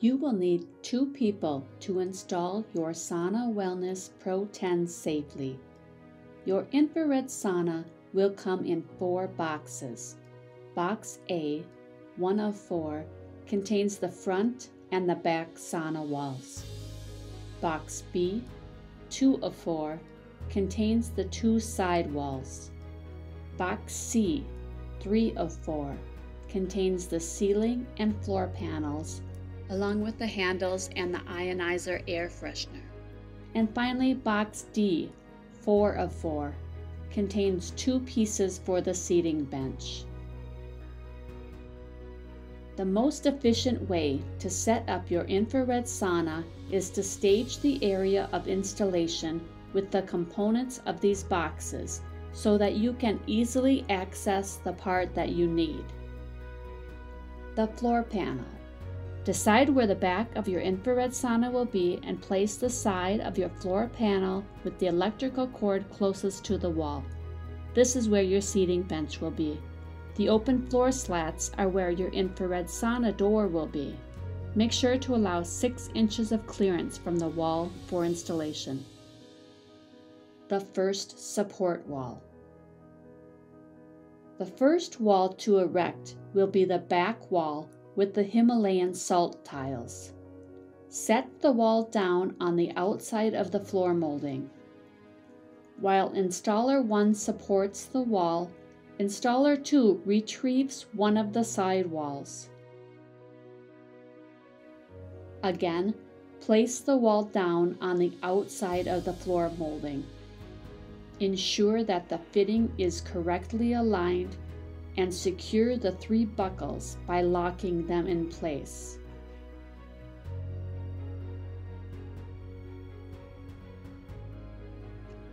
You will need two people to install your Sauna Wellness Pro 10 safely. Your infrared sauna will come in four boxes. Box A, one of four, contains the front and the back sauna walls. Box B, two of four, contains the two side walls. Box C, three of four, contains the ceiling and floor panels, along with the handles and the ionizer air freshener. And finally, box D, four of four, contains two pieces for the seating bench. The most efficient way to set up your infrared sauna is to stage the area of installation with the components of these boxes so that you can easily access the part that you need. The floor panel. Decide where the back of your infrared sauna will be and place the side of your floor panel with the electrical cord closest to the wall. This is where your seating bench will be. The open floor slats are where your infrared sauna door will be. Make sure to allow 6 inches of clearance from the wall for installation. The first support wall. The first wall to erect will be the back wall with the Himalayan salt tiles. Set the wall down on the outside of the floor molding. While installer 1 supports the wall, installer 2 retrieves one of the side walls. Again, place the wall down on the outside of the floor molding. Ensure that the fitting is correctly aligned and secure the three buckles by locking them in place.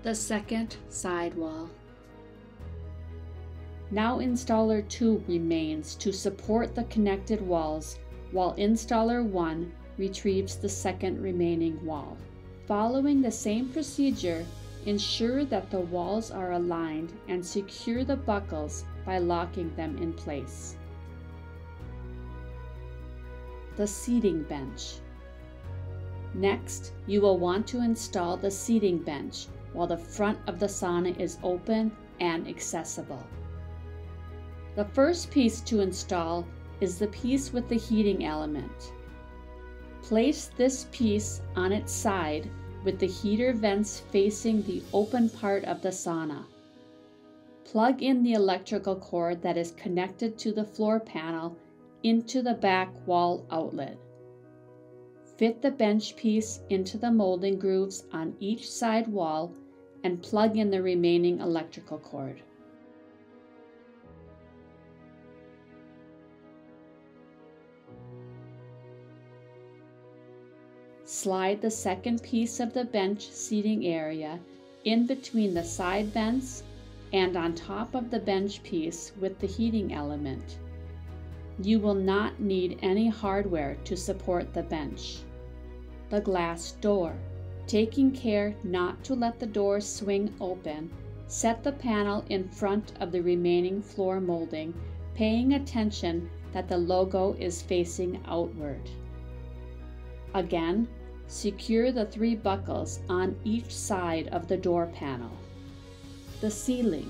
The second side wall. Now installer 2 remains to support the connected walls while installer 1 retrieves the second remaining wall. Following the same procedure, Ensure that the walls are aligned and secure the buckles by locking them in place. The seating bench. Next, you will want to install the seating bench while the front of the sauna is open and accessible. The first piece to install is the piece with the heating element. Place this piece on its side with the heater vents facing the open part of the sauna. Plug in the electrical cord that is connected to the floor panel into the back wall outlet. Fit the bench piece into the molding grooves on each side wall and plug in the remaining electrical cord. Slide the second piece of the bench seating area in between the side vents and on top of the bench piece with the heating element. You will not need any hardware to support the bench. The glass door. Taking care not to let the door swing open, set the panel in front of the remaining floor molding, paying attention that the logo is facing outward. Again, secure the three buckles on each side of the door panel. The ceiling.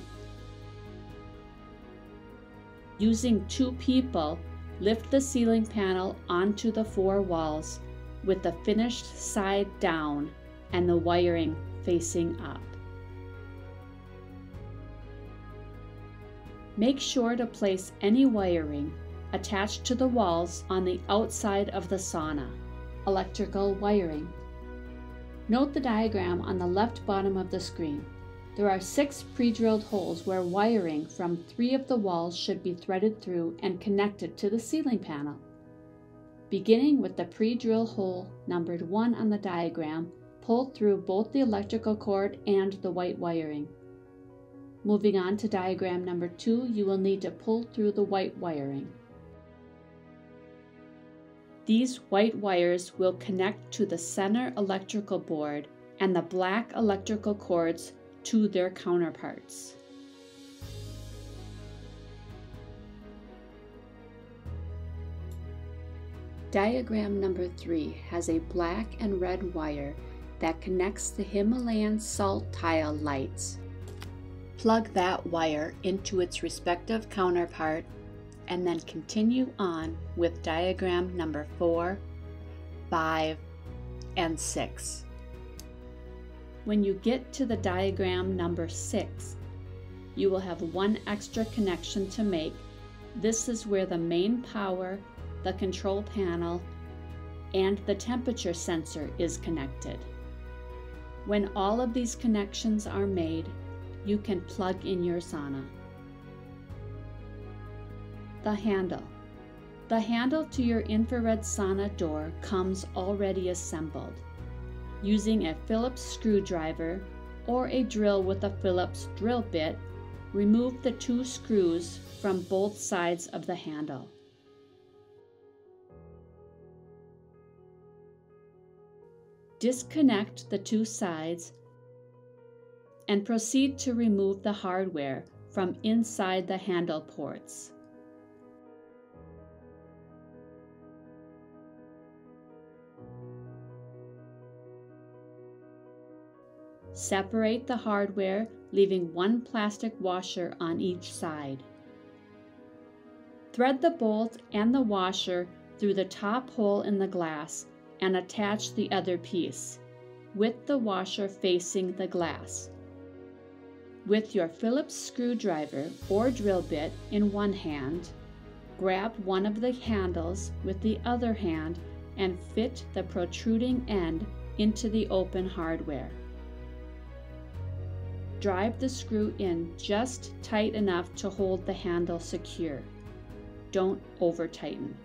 Using two people, lift the ceiling panel onto the four walls with the finished side down and the wiring facing up. Make sure to place any wiring attached to the walls on the outside of the sauna electrical wiring. Note the diagram on the left bottom of the screen. There are six pre-drilled holes where wiring from three of the walls should be threaded through and connected to the ceiling panel. Beginning with the pre-drill hole numbered 1 on the diagram, pull through both the electrical cord and the white wiring. Moving on to diagram number 2, you will need to pull through the white wiring. These white wires will connect to the center electrical board and the black electrical cords to their counterparts. Diagram number 3 has a black and red wire that connects the Himalayan salt tile lights. Plug that wire into its respective counterpart and then continue on with diagram number 4, 5, and 6. When you get to the diagram number 6, you will have one extra connection to make. This is where the main power the control panel, and the temperature sensor is connected. When all of these connections are made, you can plug in your sauna. The handle. The handle to your infrared sauna door comes already assembled. Using a Phillips screwdriver or a drill with a Phillips drill bit, remove the two screws from both sides of the handle. Disconnect the two sides and proceed to remove the hardware from inside the handle ports. Separate the hardware, leaving one plastic washer on each side. Thread the bolt and the washer through the top hole in the glass and attach the other piece, with the washer facing the glass. With your Phillips screwdriver or drill bit in one hand, grab one of the handles with the other hand and fit the protruding end into the open hardware. Drive the screw in just tight enough to hold the handle secure. Don't over tighten.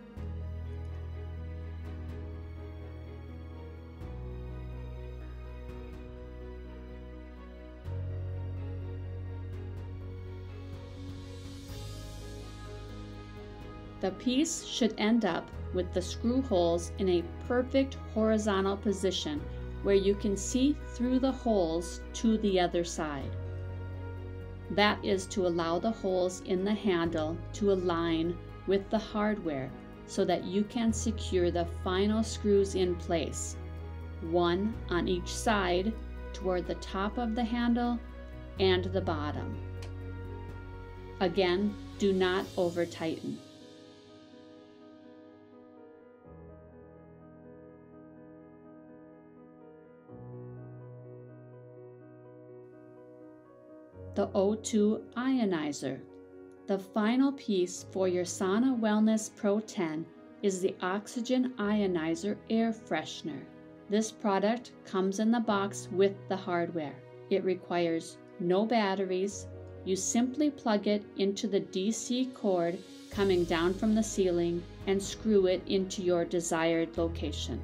The piece should end up with the screw holes in a perfect horizontal position where you can see through the holes to the other side. That is to allow the holes in the handle to align with the hardware so that you can secure the final screws in place, one on each side toward the top of the handle and the bottom. Again, do not over tighten. The O2 ionizer. The final piece for your Sauna Wellness Pro 10 is the Oxygen Ionizer Air Freshener. This product comes in the box with the hardware. It requires no batteries. You simply plug it into the DC cord coming down from the ceiling and screw it into your desired location.